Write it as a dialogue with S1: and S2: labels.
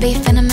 S1: be finna